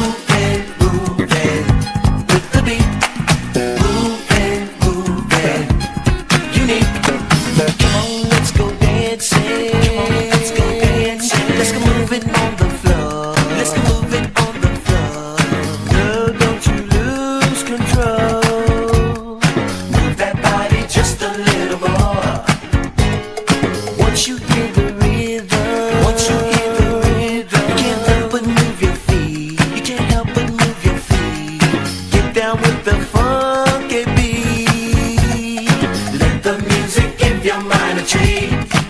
okay. behind a tree.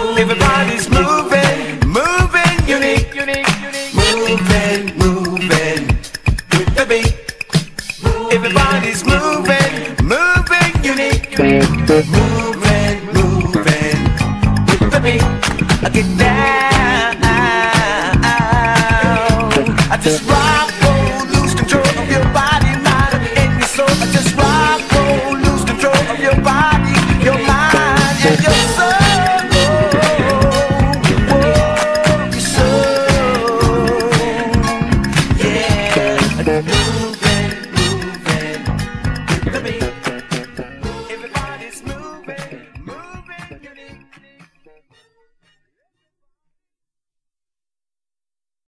Everybody's moving, moving, unique, unique, unique. Moving, moving with the beat. Everybody's moving, moving unique. Moving, moving with the beat. I get down. New